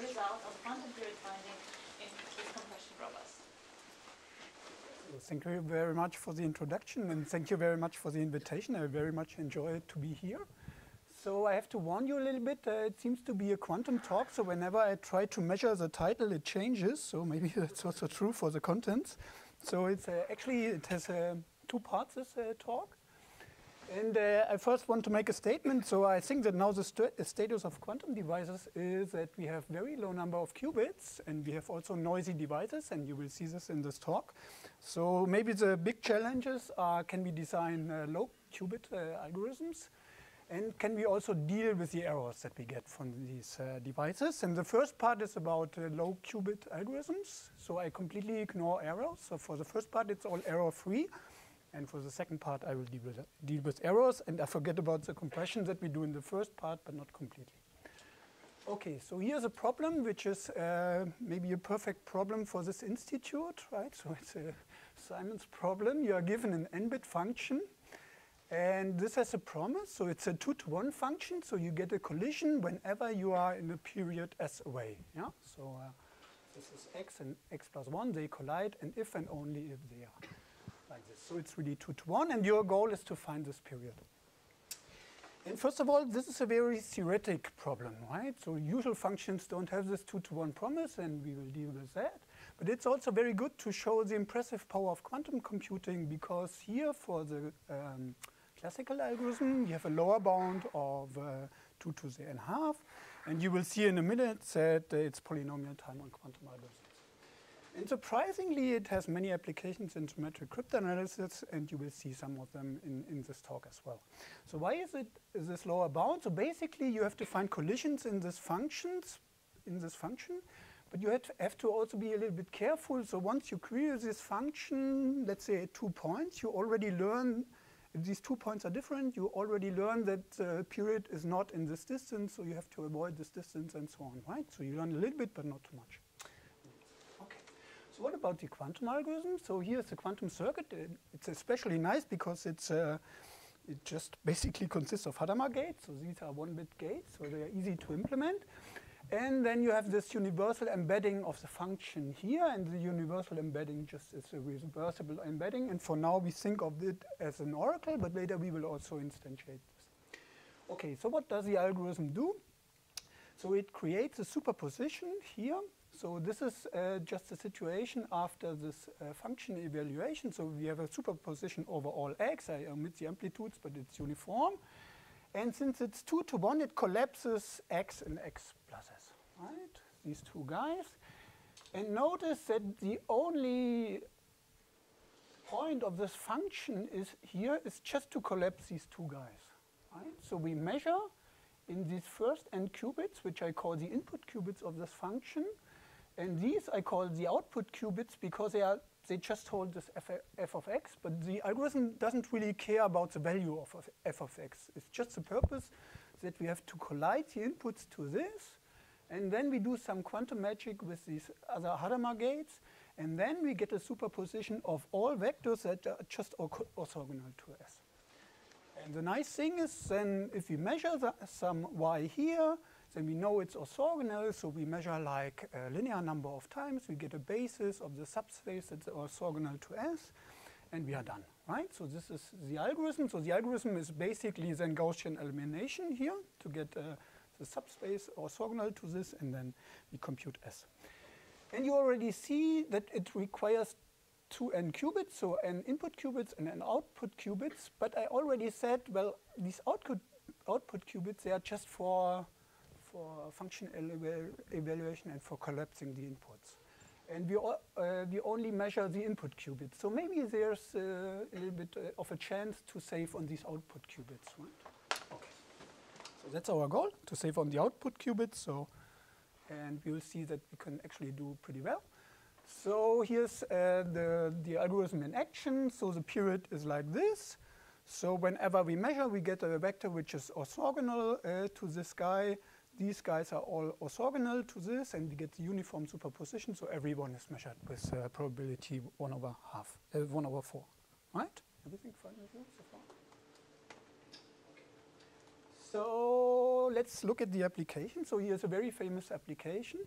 result of quantum period finding in robots. Thank you very much for the introduction and thank you very much for the invitation. I very much enjoy to be here. So I have to warn you a little bit. Uh, it seems to be a quantum talk, so whenever I try to measure the title, it changes. So maybe that's also true for the contents. So it's uh, actually it has uh, two parts. This uh, talk. And uh, I first want to make a statement. So I think that now the st status of quantum devices is that we have very low number of qubits, and we have also noisy devices, and you will see this in this talk. So maybe the big challenges are, can we design uh, low qubit uh, algorithms? And can we also deal with the errors that we get from these uh, devices? And the first part is about uh, low qubit algorithms. So I completely ignore errors. So for the first part, it's all error-free. And for the second part, I will deal with, deal with errors. And I forget about the compression that we do in the first part, but not completely. Okay, so here's a problem which is uh, maybe a perfect problem for this institute, right? So it's a Simon's problem. You are given an n-bit function, and this has a promise. So it's a two-to-one function, so you get a collision whenever you are in a period s away. Yeah. So uh, this is x and x plus one. They collide, and if and only if they are like this. So it's really two to one, and your goal is to find this period. And first of all, this is a very theoretic problem, right? So usual functions don't have this two to one promise, and we will deal with that. But it's also very good to show the impressive power of quantum computing because here for the um, classical algorithm, you have a lower bound of uh, 2 to the n half. And you will see in a minute that uh, it's polynomial time on quantum algorithms. And surprisingly, it has many applications in symmetric cryptanalysis, and you will see some of them in, in this talk as well. So why is it is this lower bound? So basically, you have to find collisions in this functions, in this function, but you have to, also be a little bit careful. So once you create this function, let's say at two points, you already learn if these two points are different, you already learn that the period is not in this distance, so you have to avoid this distance and so on, right? So you learn a little bit, but not too much. So what about the quantum algorithm? So here's the quantum circuit. It's especially nice because it's uh, it just basically consists of Hadamard gates. So these are one-bit gates, so they are easy to implement. And then you have this universal embedding of the function here, and the universal embedding just is a reversible embedding. And for now, we think of it as an oracle, but later we will also instantiate this. Okay, so what does the algorithm do? So it creates a superposition here so this is uh, just the situation after this uh, function evaluation. So we have a superposition over all x. I omit the amplitudes, but it's uniform. And since it's 2 to 1, it collapses x and x plus s, right? These two guys. And notice that the only point of this function is here is just to collapse these two guys, right? So we measure in these first n qubits, which I call the input qubits of this function, and these I call the output qubits because they are they just hold this f, f of x, but the algorithm doesn't really care about the value of, f of x. It's just the purpose that we have to collide the inputs to this, and then we do some quantum magic with these other Hadamard gates, and then we get a superposition of all vectors that are just orthogonal to S. And the nice thing is then if we measure the, some y here, then we know it's orthogonal, so we measure like a linear number of times. We get a basis of the subspace that's orthogonal to S, and we are done, right? So this is the algorithm. So the algorithm is basically then Gaussian elimination here to get uh, the subspace orthogonal to this, and then we compute S. And you already see that it requires two n qubits, so n input qubits and n output qubits. But I already said, well, these output, output qubits, they are just for for function evaluation and for collapsing the inputs. And we, uh, we only measure the input qubits. So maybe there's uh, a little bit uh, of a chance to save on these output qubits, right? Okay. So that's our goal, to save on the output qubits. So, and we will see that we can actually do pretty well. So here's uh, the, the algorithm in action. So the period is like this. So whenever we measure, we get a vector which is orthogonal uh, to this guy. These guys are all orthogonal to this, and we get the uniform superposition, so everyone is measured with uh, probability 1 over half, uh, 1 over 4. Right? Everything fine with you so far? So So let's look at the application. So here's a very famous application.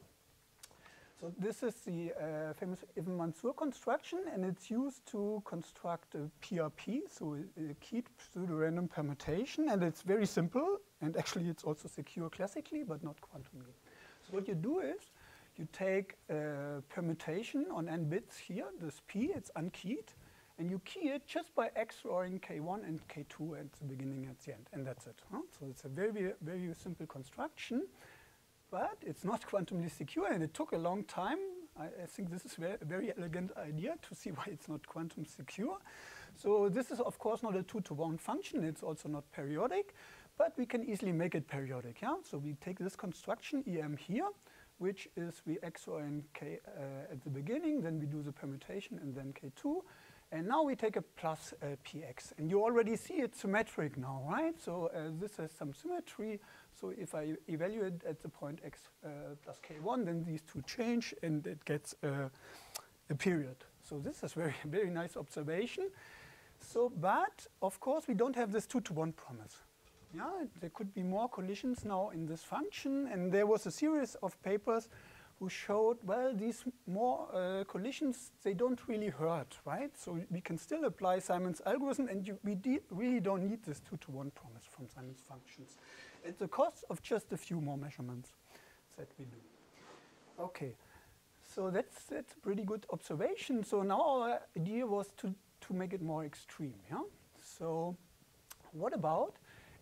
So this is the uh, famous Even-Mansour construction, and it's used to construct a PRP, so a, a keyed pseudo-random permutation, and it's very simple, and actually it's also secure classically, but not quantumly. So what you do is you take a permutation on n bits here, this p, it's unkeyed, and you key it just by XORing K1 and K2 at the beginning and at the end, and that's it. Huh? So it's a very, very simple construction, but it's not quantumly secure, and it took a long time. I, I think this is a very elegant idea to see why it's not quantum secure. So this is, of course, not a two-to-one function. It's also not periodic, but we can easily make it periodic. Yeah? So we take this construction EM here, which is we XOR in K uh, at the beginning, then we do the permutation, and then K2. And now we take a plus uh, px. And you already see it's symmetric now, right? So uh, this has some symmetry. So if I evaluate at the point x uh, plus k1, then these two change and it gets uh, a period. So this is very, very nice observation. So, but of course we don't have this two to one promise. Yeah, there could be more collisions now in this function. And there was a series of papers who showed, well, these more uh, collisions, they don't really hurt, right? So we can still apply Simon's algorithm, and you, we really don't need this two-to-one promise from Simon's functions at the cost of just a few more measurements that we do. Okay, so that's, that's a pretty good observation. So now our idea was to, to make it more extreme, yeah? So what about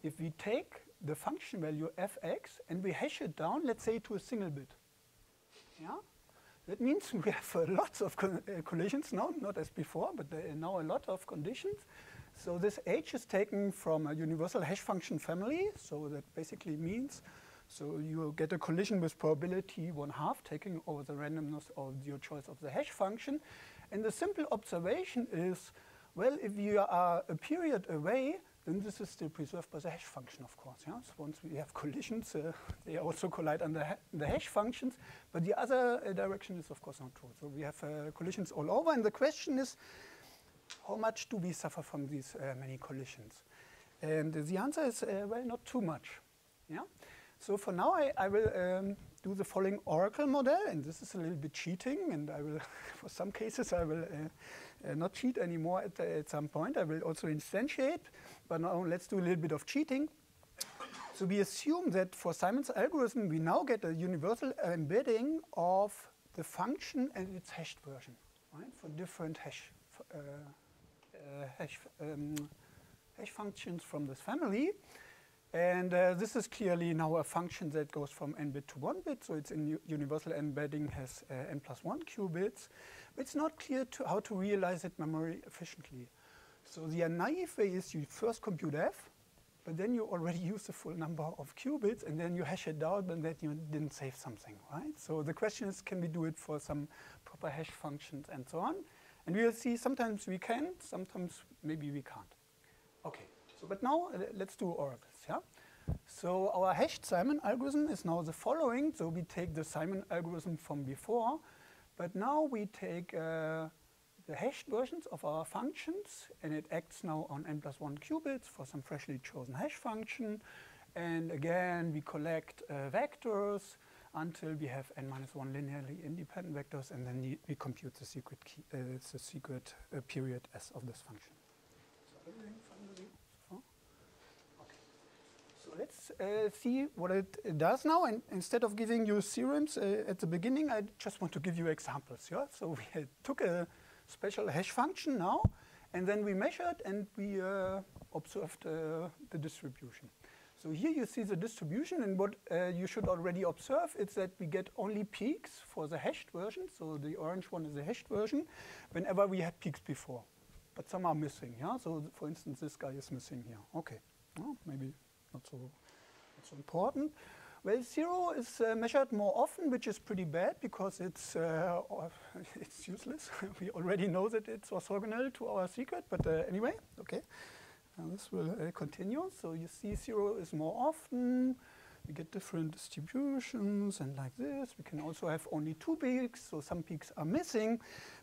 if we take the function value fx and we hash it down, let's say, to a single bit? Yeah? That means we have uh, lots of uh, collisions now, not as before, but are now a lot of conditions. So this H is taken from a universal hash function family. So that basically means, so you get a collision with probability one half, taking over the randomness of your choice of the hash function. And the simple observation is, well, if you are a period away, then this is still preserved by the hash function, of course. Yeah? So once we have collisions, uh, they also collide under ha the hash functions. But the other uh, direction is, of course, not true. So we have uh, collisions all over. And the question is, how much do we suffer from these uh, many collisions? And the answer is, uh, well, not too much. Yeah. So for now, I, I will um, do the following oracle model. And this is a little bit cheating. And I will, for some cases, I will uh, uh, not cheat anymore at, at some point. I will also instantiate, but now let's do a little bit of cheating. So we assume that for Simon's algorithm, we now get a universal embedding of the function and its hashed version, right, for different hash, uh, hash, um, hash functions from this family. And uh, this is clearly now a function that goes from n bit to 1 bit, so it's in universal embedding has uh, n plus 1 qubits. But it's not clear to how to realize it memory efficiently. So the naive way is you first compute f, but then you already use the full number of qubits, and then you hash it out, and then you didn't save something, right? So the question is, can we do it for some proper hash functions and so on? And we'll see sometimes we can, sometimes maybe we can't. Okay, so but now uh, let's do oracles, yeah? So our hashed Simon algorithm is now the following. So we take the Simon algorithm from before, but now we take uh, the hashed versions of our functions, and it acts now on n plus 1 qubits for some freshly chosen hash function. And again, we collect uh, vectors until we have n minus 1 linearly independent vectors, and then we compute the secret, key, uh, the secret uh, period s of this function. So let's uh, see what it does now. And instead of giving you theorems uh, at the beginning, I just want to give you examples. Yeah? So we took a special hash function now, and then we measured and we uh, observed uh, the distribution. So here you see the distribution, and what uh, you should already observe is that we get only peaks for the hashed version. So the orange one is the hashed version, whenever we had peaks before. But some are missing, yeah? So for instance, this guy is missing here. Okay, well, maybe not so, not so important. Well, zero is uh, measured more often, which is pretty bad because it's, uh, it's useless. we already know that it's orthogonal to our secret, but uh, anyway, okay. This will uh, continue. So you see zero is more often. We get different distributions and like this. We can also have only two peaks, so some peaks are missing.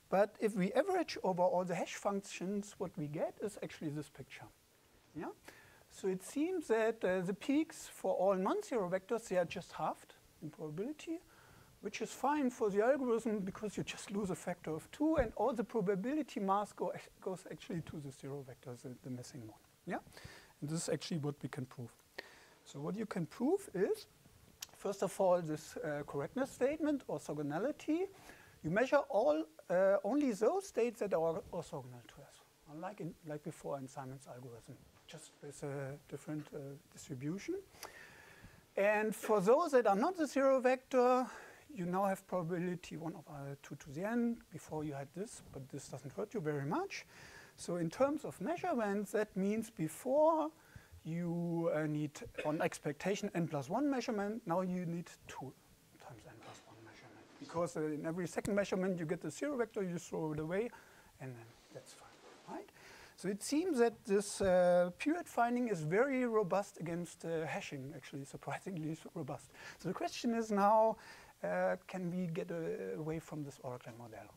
But if we average over all the hash functions, what we get is actually this picture. Yeah. So it seems that uh, the peaks for all non-zero vectors, they are just halved in probability, which is fine for the algorithm because you just lose a factor of two and all the probability mass go, goes actually to the zero vectors, the, the missing one. Yeah? And this is actually what we can prove. So what you can prove is, first of all, this uh, correctness statement, orthogonality. You measure all uh, only those states that are orthogonal to us, unlike in, like before in Simon's algorithm just with a different uh, distribution. And for those that are not the zero vector, you now have probability 1 over 2 to the n. Before you had this, but this doesn't hurt you very much. So in terms of measurements, that means before you uh, need on expectation n plus 1 measurement, now you need 2 times n plus 1 measurement. Because uh, in every second measurement, you get the zero vector, you throw it away, and then that's fine, right? So it seems that this uh, period finding is very robust against uh, hashing, actually, surprisingly robust. So the question is now, uh, can we get uh, away from this Oracle model?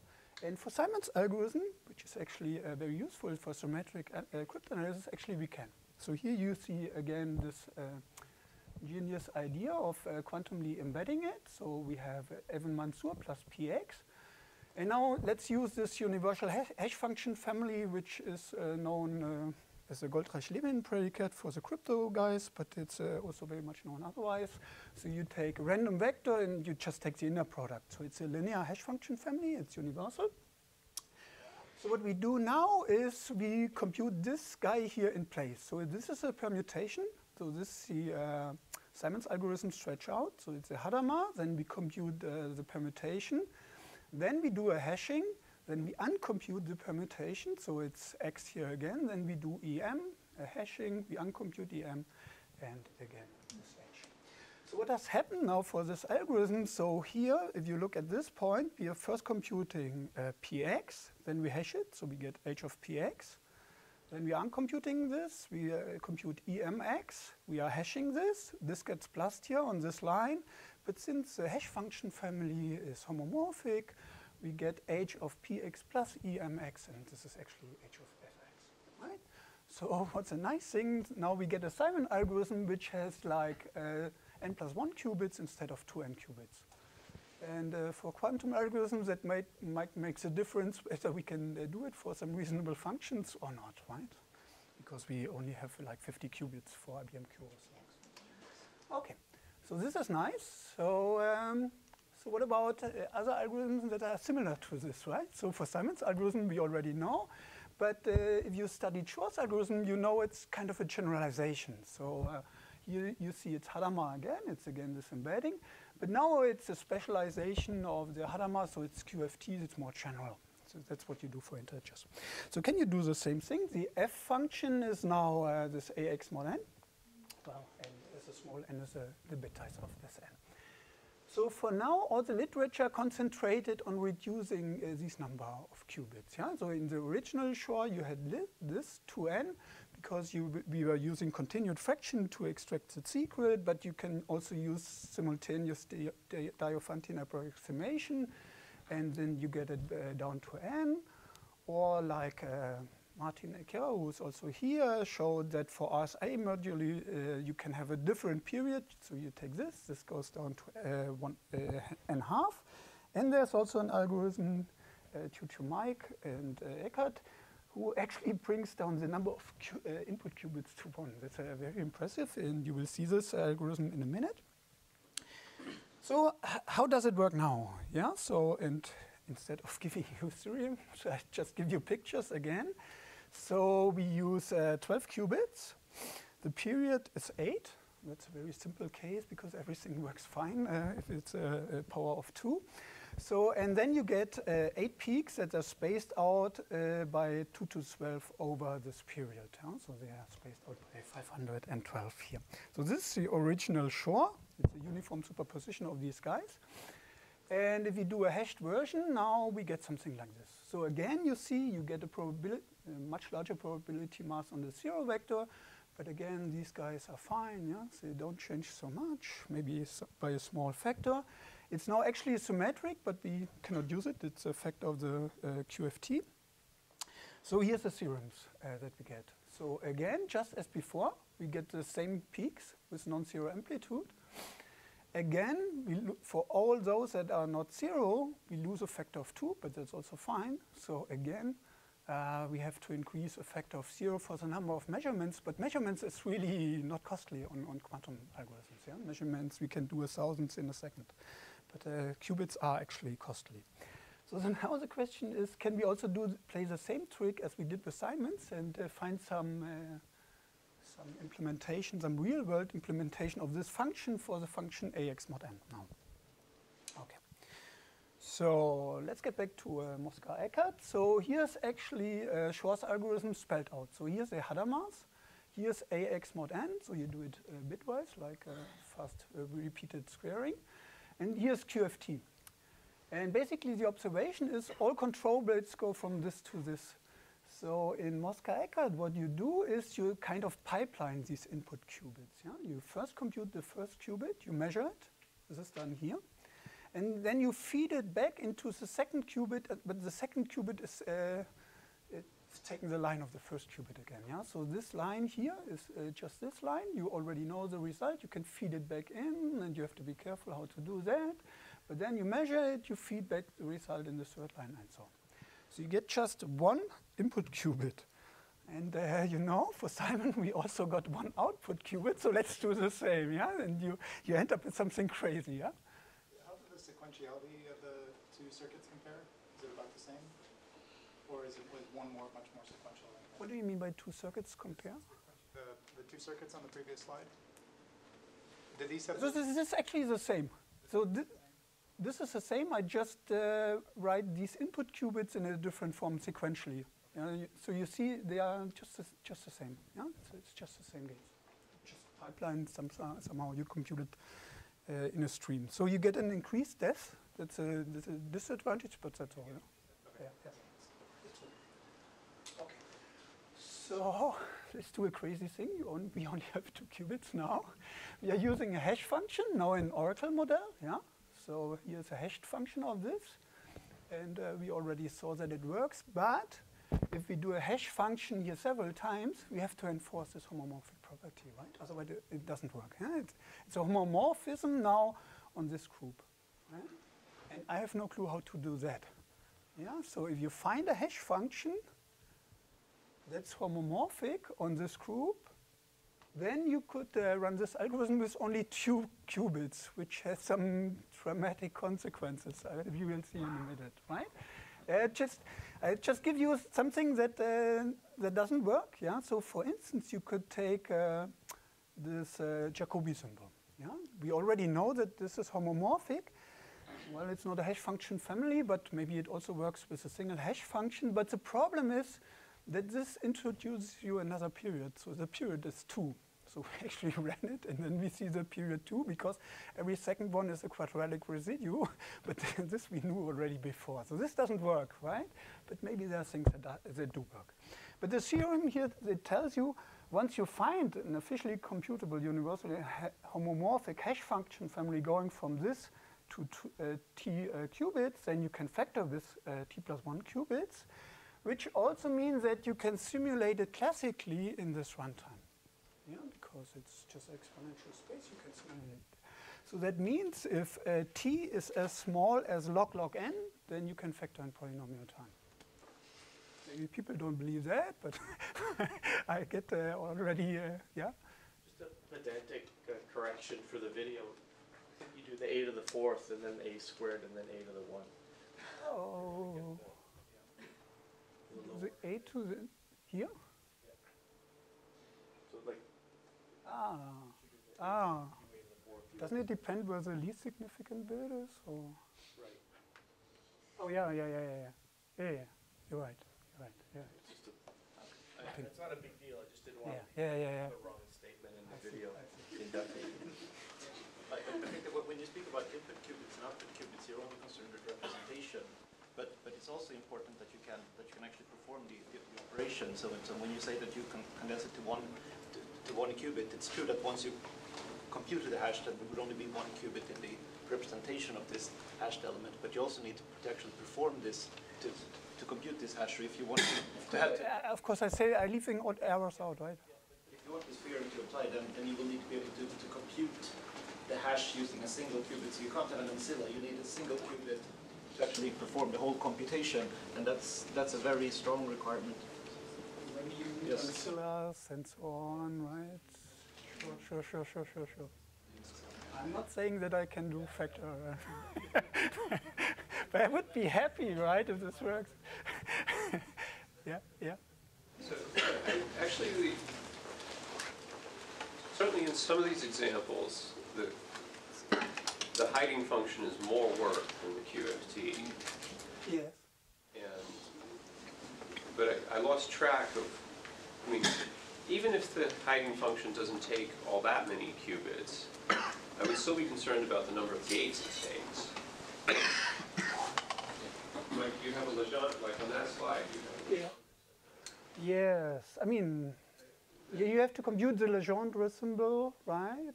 And for Simon's algorithm, which is actually uh, very useful for symmetric uh, cryptanalysis, actually we can. So here you see again this genius idea of quantumly embedding it. So we have Even-Mansour plus px. And now let's use this universal hash, hash function family, which is uh, known uh, as a Goldreich-Levin predicate for the crypto guys, but it's uh, also very much known otherwise. So you take a random vector and you just take the inner product. So it's a linear hash function family, it's universal. So what we do now is we compute this guy here in place. So this is a permutation. So this is the uh, Simon's algorithm stretch out. So it's a Hadamard. Then we compute uh, the permutation. Then we do a hashing, then we uncompute the permutation, so it's x here again. Then we do em, a hashing, we uncompute em, and again this h. So what has happened now for this algorithm? So here, if you look at this point, we are first computing uh, px, then we hash it, so we get h of px. Then we are uncomputing this, we uh, compute emx, we are hashing this, this gets plus here on this line, but since the hash function family is homomorphic, we get h of px plus emx, and this is actually h of fx, right? So what's a nice thing, now we get a Simon algorithm which has like uh, n plus 1 qubits instead of 2n qubits. And uh, for quantum algorithms, that might, might make a difference whether we can uh, do it for some reasonable functions or not, right? Because we only have like 50 qubits for IBM Q or. Okay. So this is nice. So, um, so what about uh, other algorithms that are similar to this, right? So for Simon's algorithm, we already know. But uh, if you study Shor's algorithm, you know it's kind of a generalization. So uh, you, you see it's Hadamard again. It's again this embedding. But now it's a specialization of the Hadamard, so it's QFTs. it's more general. So that's what you do for integers. So can you do the same thing? The f function is now uh, this ax mod n. Well, and is a small n is a, the bit size of this n. So for now, all the literature concentrated on reducing uh, this number of qubits. Yeah? So in the original Shor, you had this 2n because you, we were using continued fraction to extract the secret, but you can also use simultaneous di di Diophantine approximation, and then you get it uh, down to n, or like uh, Martin Ekerå, who's also here, showed that for RSA moduli, uh, you can have a different period. So you take this, this goes down to uh, one uh, and half. And there's also an algorithm uh, due to Mike and uh, Ekerå, who actually brings down the number of uh, input qubits to one. That's very impressive, and you will see this algorithm in a minute. So how does it work now? Yeah, so, and instead of giving you theorem, I just give you pictures again. So we use uh, 12 qubits. The period is 8. That's a very simple case because everything works fine uh, if it's a, a, power of 2. So, and then you get uh, 8 peaks that are spaced out uh, by 2 to 12 over this period. Huh? So they are spaced out by 512 here. So this is the original Shor. It's a uniform superposition of these guys. And if we do a hashed version, now we get something like this. So again, you see you get a probability much larger probability mass on the zero vector. But again, these guys are fine, yeah? they don't change so much, maybe by a small factor. It's now actually symmetric, but we cannot use it. It's a factor of the uh, QFT. So here's the theorems uh, that we get. So again, just as before, we get the same peaks with non-zero amplitude. Again, for all those that are not zero, we lose a factor of two, but that's also fine. So again, uh, we have to increase a factor of zero for the number of measurements, but measurements is really not costly on, on quantum algorithms. Yeah? Measurements, we can do a thousandth in a second, but uh, qubits are actually costly. So now the question is, can we also do play the same trick as we did with Simons and uh, find some uh, some implementation, some real-world implementation of this function for the function ax mod n now. So let's get back to uh, Mosca-Ekerå. So here's actually uh, Shor's algorithm spelled out. So here's a Hadamard. Here's ax mod n. So you do it uh, bitwise, like uh, fast uh, repeated squaring. And here's QFT. And basically the observation is all control bits go from this to this. So in Mosca-Ekerå, what you do is you kind of pipeline these input qubits. Yeah? You first compute the first qubit, you measure it. This is done here. And then you feed it back into the second qubit, uh, but the second qubit is uh, taking the line of the first qubit again. Yeah? So this line here is uh, just this line. You already know the result. You can feed it back in, and you have to be careful how to do that. But then you measure it, you feed back the result in the third line, and so on. So you get just one input qubit. And uh, you know, for Simon, we also got one output qubit, so let's do the same, yeah? And you, you end up with something crazy, yeah? How do the sequentiality of the two circuits compare? Is it about the same? Or is it was one more, much more sequential What do you mean by two circuits compare? The, the two circuits on the previous slide? Did these have? So this is actually the same. So thi- this is the same. I just uh, write these input qubits in a different form sequentially. You- so you see they are just the, just the same. Yeah, so it's just the same gates. Just pipeline some, somehow you compute it uh, in a stream. So you get an increased depth. That's a, that's a disadvantage, but that's all. Yeah? Yeah, yeah. Okay. So let's do a crazy thing. We only have two qubits now. We are using a hash function now in Oracle model. Yeah. So here's a hashed function of this, and uh, we already saw that it works. But if we do a hash function here several times, we have to enforce this homomorphic property, right? Otherwise, it, it doesn't work. Yeah? It's, it's a homomorphism now on this group, right? And I have no clue how to do that. Yeah. So if you find a hash function that's homomorphic on this group, then you could uh, run this algorithm with only two qubits, which has some dramatic consequences. Uh, you will see in a minute, right? Uh, just, I just give you something that uh, that doesn't work. Yeah. So, for instance, you could take uh, this uh, Jacobi symbol. Yeah. We already know that this is homomorphic. Well, it's not a hash function family, but maybe it also works with a single hash function. But the problem is that this introduces you another period. So the period is two. So we actually ran it, and then we see the period two because every second one is a quadratic residue. But this we knew already before. So this doesn't work, right? But maybe there are things that, do- that do work. But the theorem here it tells you once you find an officially computable universally ha- homomorphic hash function family going from this to t, uh, t uh, qubits, then you can factor with uh, t plus one qubits, which also means that you can simulate it classically in this runtime. Yeah, because it's just exponential space, you can simulate. So that means if uh, t is as small as log log n, then you can factor in polynomial time. Maybe people don't believe that, but I get uh, already, uh, yeah. Just a pedantic uh, correction for the video. You do the a to the fourth and then a squared and then a to the one. Oh, A little the a to the, here? So like Ah, you do the ah. a to the fourth. you- Doesn't it depend where the least significant bit is? Or? Right. Oh, yeah, yeah, yeah, yeah, yeah. Yeah, yeah. You're right. You're right. Yeah. It's just a, Okay. it's not a big deal. I just didn't want Yeah, yeah, yeah, yeah. the wrong statement in I the see, video. I see. I I think that when- when you speak about input qubits and output qubits, you're only concerned with representation. But, but it's also important that you can, that you can actually perform the, the the operation. So uh, when you say that you can condense it to one, to, to one qubit, it's true that once you computed the hash, then there would only be one qubit in the representation of this hashed element. But you also need to actually perform this, to, to compute this hash. If you want to, to have, to- Uh, of course, I say I'm leaving odd errors out, right? if you want this theorem to apply slide, and, and you will need to be able to, to compute the hash using a single qubit. So you can't have an ancilla, you need a single qubit to actually perform the whole computation, and that's, that's a very strong requirement. When you need Yes. ancillas and so on, right? Sure, sure, sure, sure, sure, sure. I'm not saying that I can do factor, but I would be happy, right, if this works. yeah, yeah. So, actually, the, certainly in some of these examples, the, the hiding function is more work than the QFT. Yes. And, but I, I lost track of, I mean, even if the hiding function doesn't take all that many qubits, I would still be concerned about the number of gates it takes. Like, you have a Legendre, like on that slide, you have. Yeah. Yes, I mean, you you have to compute the Legendre symbol, right?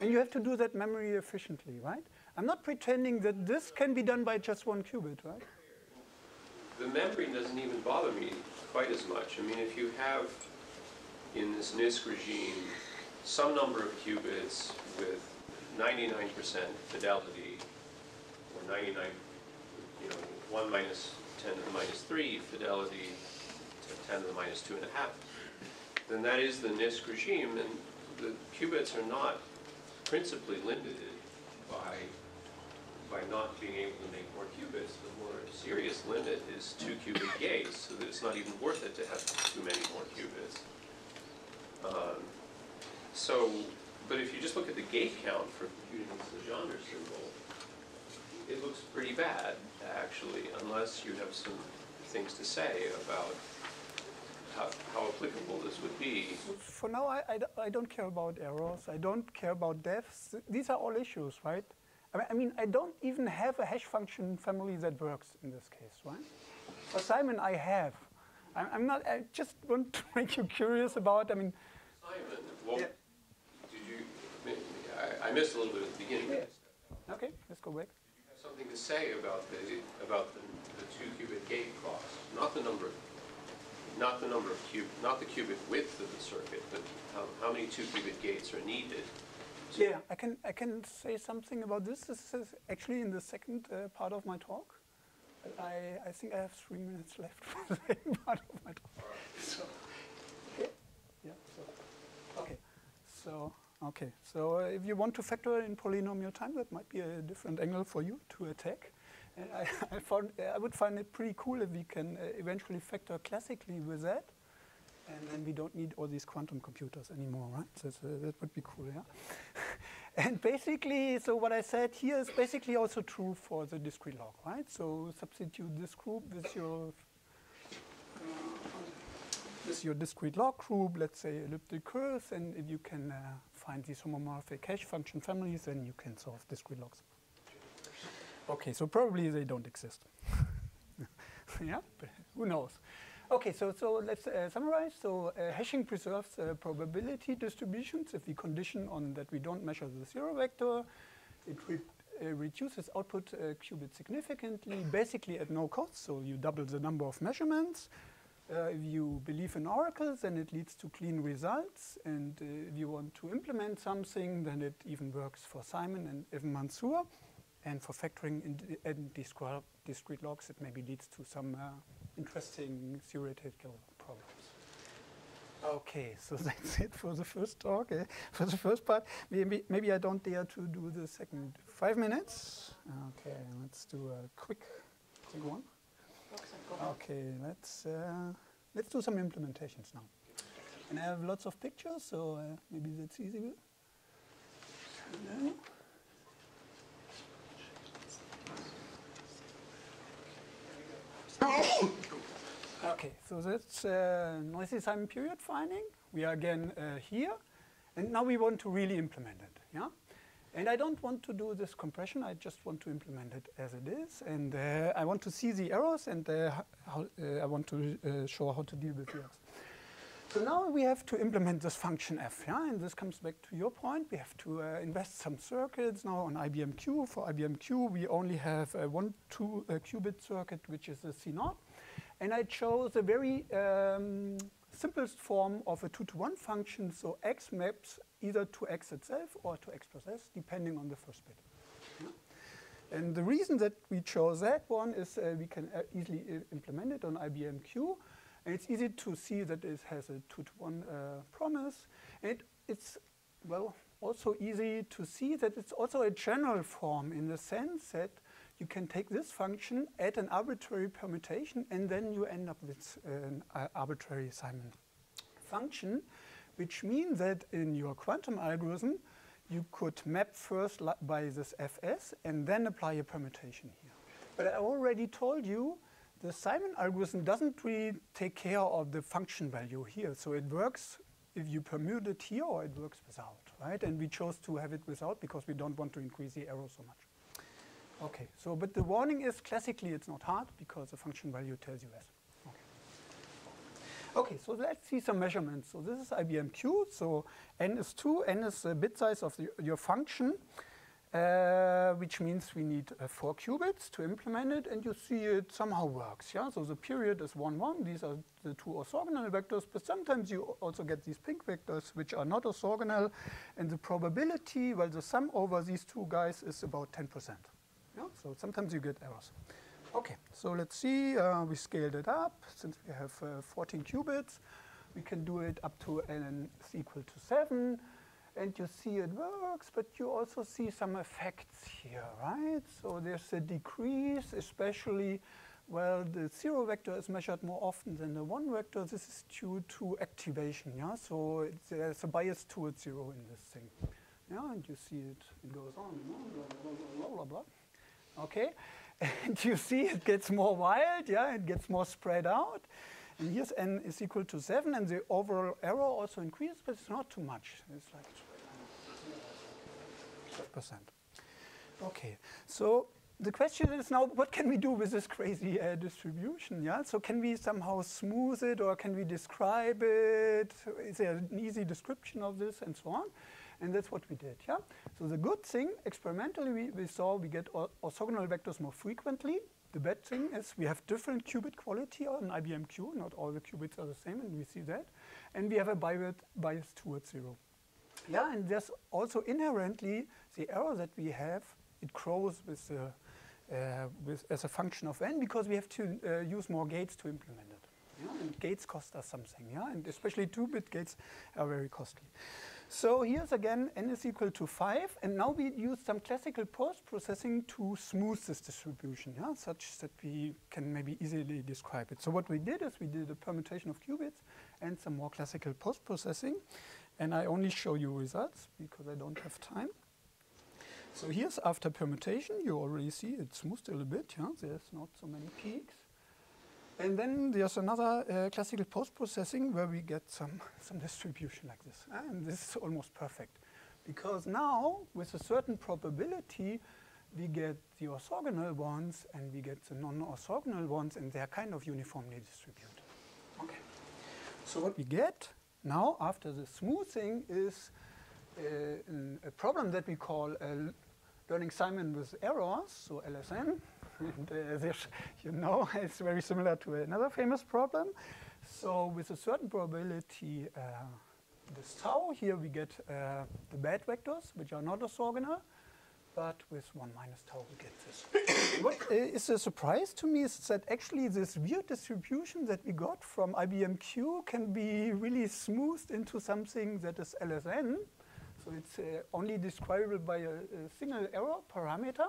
And you have to do that memory efficiently, right? I'm not pretending that this can be done by just one qubit, right? The memory doesn't even bother me quite as much. I mean, if you have in this NISQ regime some number of qubits with 99% fidelity, or 99, you know, 1 minus 10 to the minus 3 fidelity to 10 to the minus 2 and a half, then that is the NISQ regime, and the qubits are not principally limited by by not being able to make more qubits. The more serious limit is two qubit gates, so that it's not even worth it to have too many more qubits. Um, so, but if you just look at the gate count for computing the Legendre symbol, it looks pretty bad, actually, unless you have some things to say about how, how applicable this would be. For now, I don't care about errors. I don't care about deaths. These are all issues, right? I mean, I don't even have a hash function family that works in this case, right? For Simon, I have. I'm, I'm not, I just want to make you curious about, I mean, Simon, well, Yeah. did you, I, I missed a little bit at the beginning. Yeah. okay, let's go back. You have something to say about the, about the, the two qubit gate cost, not the number, not the number of cube, not the qubit width of the circuit, but how, how many two qubit gates are needed. Yeah, I can, I can say something about this. This is actually in the second uh, part of my talk. I, I think I have three minutes left for the second part of my talk. So, yeah, yeah, so, okay. So, okay. So uh, if you want to factor in polynomial time, that might be a different angle for you to attack. And I, I, found, I would find it pretty cool if we can uh, eventually factor classically with that. And then we don't need all these quantum computers anymore, right? So, that would be cool, yeah? and basically, so what I said here is basically also true for the discrete log, right? So substitute this group with your with your discrete log group, let's say elliptic curves, and if you can uh, find these homomorphic hash function families, then you can solve discrete logs. Okay, so probably they don't exist. yeah, but who knows? Okay, so, so let's uh, summarize. So uh, hashing preserves uh, probability distributions if we condition on that we don't measure the zero vector. It re uh, reduces output uh, qubit significantly, basically at no cost, so you double the number of measurements. Uh, if you believe in oracles, then it leads to clean results. And if you want to implement something, then it even works for Simon and Even-Mansour. And for factoring in, in discrete, logs, it maybe leads to some interesting theoretical problems. Okay, so that's it for the first talk, eh? for the first part. Maybe, maybe I don't dare to do the second. Five minutes? Okay, let's do a quick, quick one. Okay, let's, uh, let's do some implementations now. And I have lots of pictures, so uh, maybe that's easy. No? Okay, so that's uh, noisy Simon period finding. We are again uh, here, and now we want to really implement it. Yeah, and I don't want to do this compression. I just want to implement it as it is, and uh, I want to see the errors, and uh, how, uh, I want to uh, show how to deal with the errors. So now we have to implement this function f, yeah? and this comes back to your point. We have to uh, invest some circuits now on IBM Q. For IBM Q, we only have one two qubit circuit, which is a CNOT. And I chose a very um, simplest form of a two-to-one function, so x maps either to x itself or to x plus s, depending on the first bit. And the reason that we chose that one is uh, we can uh, easily implement it on IBM Q, and it's easy to see that it has a two-to-one uh, promise, and it, it's well also easy to see that it's also a general form in the sense that you can take this function, add an arbitrary permutation, and then you end up with an uh, arbitrary Simon function, which means that in your quantum algorithm, you could map first by this fs and then apply a permutation here. But I already told you the Simon algorithm doesn't really take care of the function value here. So it works if you permute it here or it works without, right? And we chose to have it without because we don't want to increase the error so much. Okay, so but the warning is classically it's not hard because the function value tells you s. Okay. Okay, so let's see some measurements. So this is IBM Q. So n is 2, n is the bit size of the, your function, uh, which means we need uh, 4 qubits to implement it, and you see it somehow works. Yeah, so the period is 1, 1. These are the two orthogonal vectors, but sometimes you also get these pink vectors, which are not orthogonal, and the probability, well, the sum over these two guys is about 10%. Yeah? So sometimes you get errors. Okay, so let's see. Uh, we scaled it up. Since we have uh, 14 qubits, we can do it up to n is equal to 7. And you see it works, but you also see some effects here, right? So there's a decrease, especially, well, the zero vector is measured more often than the one vector. This is due to activation, yeah? So there's a bias towards zero in this thing. Yeah, and you see it, it goes on, blah, blah, blah, blah, blah. Okay, and you see it gets more wild, yeah, it gets more spread out. And here's n is equal to 7, and the overall error also increases, but it's not too much. It's like 12%. Okay, so the question is now, what can we do with this crazy uh, distribution? Yeah, so can we somehow smooth it, or can we describe it? Is there an easy description of this, and so on? And that's what we did, yeah? So the good thing, experimentally, we, we saw we get orthogonal vectors more frequently. The bad thing is we have different qubit quality on IBM Q. Not all the qubits are the same, and we see that. And we have a bias, bias towards zero. Yeah, and there's also inherently the error that we have, it grows with, the, uh, with as a function of n because we have to uh, use more gates to implement it. Yeah? And gates cost us something, yeah, and especially two-bit gates are very costly. So here's again n is equal to 5, and now we use some classical post-processing to smooth this distribution, yeah, such that we can maybe easily describe it. So what we did is we did a permutation of qubits and some more classical post-processing, and I only show you results because I don't have time. So here's after permutation, you already see it smoothed a little bit, yeah, there's not so many peaks. And then there's another uh, classical post-processing where we get some, some distribution like this. And this is almost perfect. Because now, with a certain probability, we get the orthogonal ones and we get the non-orthogonal ones, and they're kind of uniformly distributed. Okay. So what we get now, after the smoothing, is uh, a problem that we call uh, learning Simon with errors, so LSN. and uh, you know, it's very similar to another famous problem. So with a certain probability, uh, this tau, here we get uh, the bad vectors, which are not orthogonal, but with 1 minus tau we get this. what uh, is a surprise to me is that actually this weird distribution that we got from IBM Q can be really smoothed into something that is LSN. So it's uh, only describable by a, a single error parameter.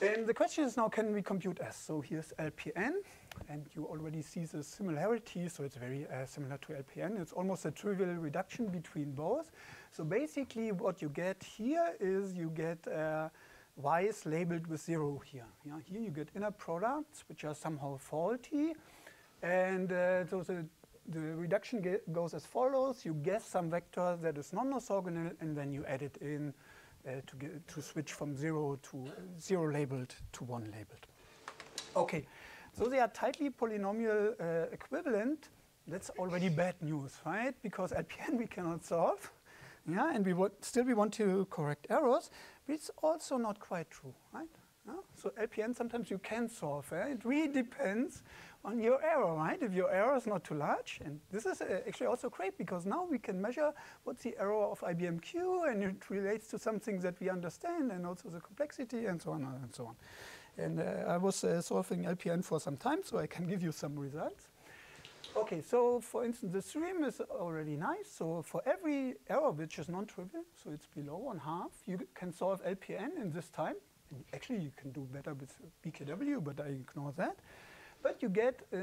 And the question is now, can we compute S? So here's LPN, and you already see the similarity, so it's very uh, similar to LPN. It's almost a trivial reduction between both. So basically what you get here is you get uh, is labeled with zero here. Yeah, here you get inner products, which are somehow faulty. And uh, so the, the reduction goes as follows. You guess some vector that is non-orthogonal, and then you add it in to, get, to switch from zero to uh, zero labeled to one labeled. Okay, so they are tightly polynomial uh, equivalent. That's already bad news, right? Because LPN we cannot solve, yeah, and we still we want to correct errors, but it's also not quite true, right? Yeah? So LPN sometimes you can solve. eh? It really depends on your error, right? If your error is not too large, and this is uh, actually also great because now we can measure what's the error of IBMQ and it relates to something that we understand and also the complexity and so on and so on. And uh, I was uh, solving LPN for some time, so I can give you some results. Okay, so for instance, the stream is already nice. So for every error which is non-trivial, so it's below one half, you can solve LPN in this time. And actually, you can do better with BKW, but I ignore that. But you get uh,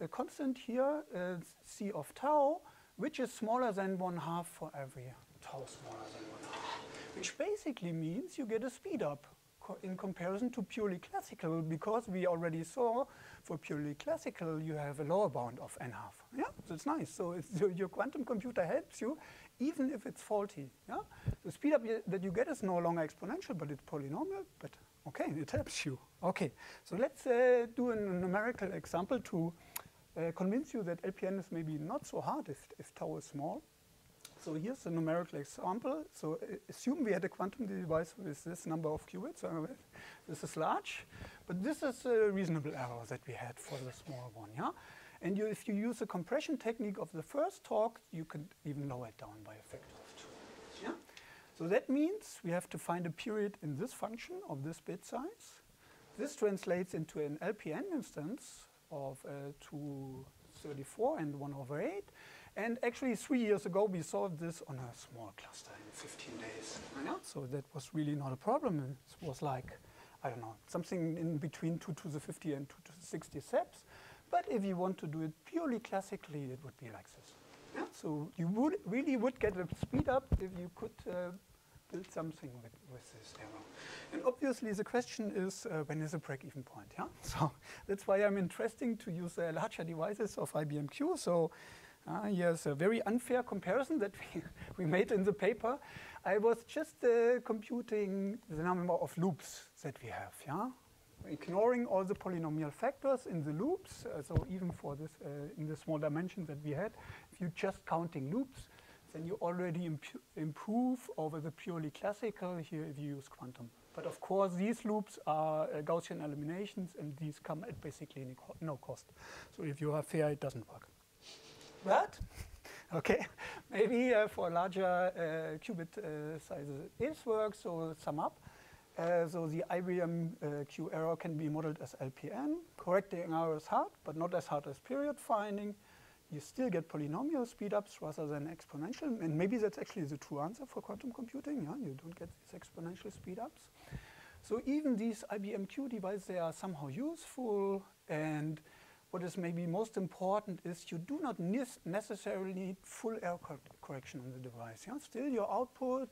a constant here, uh, C of tau, which is smaller than one half for every tau smaller than one half. Which basically means you get a speed up co in comparison to purely classical, because we already saw for purely classical you have a lower bound of n half. Yeah, that's nice. So it's, your, your quantum computer helps you even if it's faulty. Yeah, the speed up that you get is no longer exponential, but it's polynomial. But okay, it helps you. Okay, so let's uh, do a numerical example to uh, convince you that LPN is maybe not so hard if, if tau is small. So here's a numerical example. So uh, assume we had a quantum device with this number of qubits. Uh, this is large, but this is a reasonable error that we had for the small one. Yeah, and you, if you use the compression technique of the first talk, you can even lower it down by a factor. So that means we have to find a period in this function of this bit size. This translates into an LPN instance of uh, 234 and 1 over 8. And actually, three years ago, we solved this on a small cluster in 15 days. Yeah? So that was really not a problem. It was like, I don't know, something in between 2 to the 50 and 2 to the 60 steps. But if you want to do it purely classically, it would be like this. Yeah? So you would really would get a speed up if you could uh, build something with, with this arrow. And obviously the question is uh, when is the break-even point? Yeah. So that's why I'm interesting to use uh, larger devices of IBMQ. So uh, here's a very unfair comparison that we, we made in the paper. I was just uh, computing the number of loops that we have. Yeah. Ignoring all the polynomial factors in the loops, uh, so even for this uh, in the small dimension that we had, if you're just counting loops, then you already imp- improve over the purely classical here if you use quantum. But of course, these loops are uh, Gaussian eliminations, and these come at basically no co- no cost. So if you are fair, it doesn't work. But okay, maybe uh, for larger uh, qubit uh, sizes it works. So sum up. Uh, so the IBM uh, Q error can be modeled as LPN. Correcting error is hard, but not as hard as period finding you still get polynomial speedups rather than exponential. And maybe that's actually the true answer for quantum computing. Yeah? You don't get these exponential speedups. So even these IBM-Q devices, they are somehow useful. And what is maybe most important is you do not necessarily need full error cor correction on the device. Yeah? Still your output,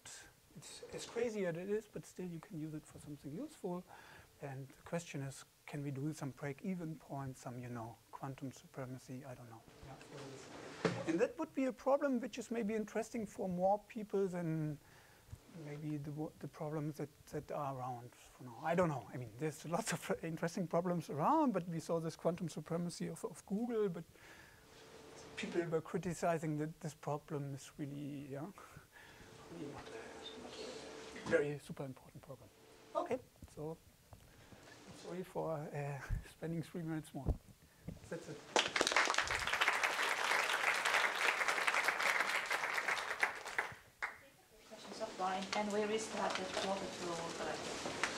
it's as crazy as it is, but still you can use it for something useful. And the question is, can we do some break-even points, some, you know, quantum supremacy, I don't know. And that would be a problem which is maybe interesting for more people than maybe the, the problems that, that are around for now. I don't know. I mean, there's lots of interesting problems around, but we saw this quantum supremacy of, of Google, but people were criticizing that this problem is really, yeah, really not a very super important problem. Okay, so sorry for uh, spending three minutes more. That's it. And we restarted quarter to, uh,